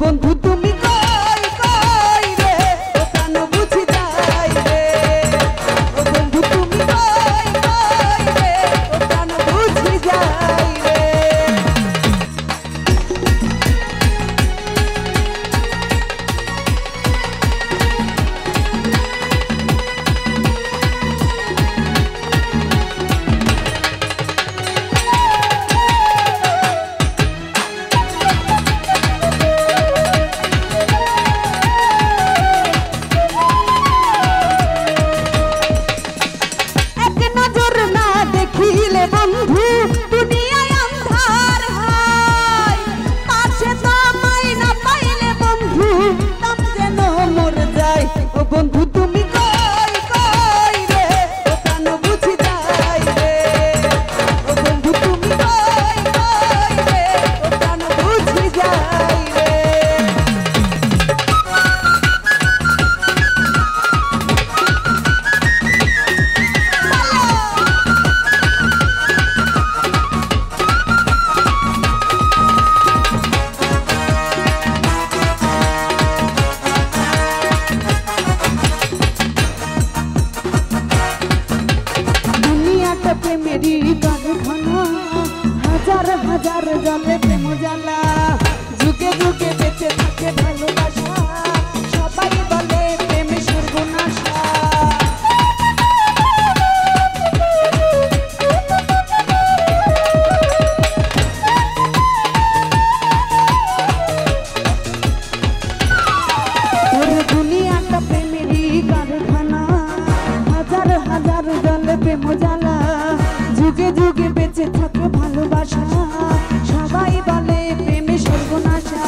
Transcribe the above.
বন্ধু हज़ार जाले प्रेम जाला झुके झुके बेचे थके भालोबासा যুগে বেঁচে থাকা ভালোবাসা। সবাই বলে প্রেমে সর্বনাশা।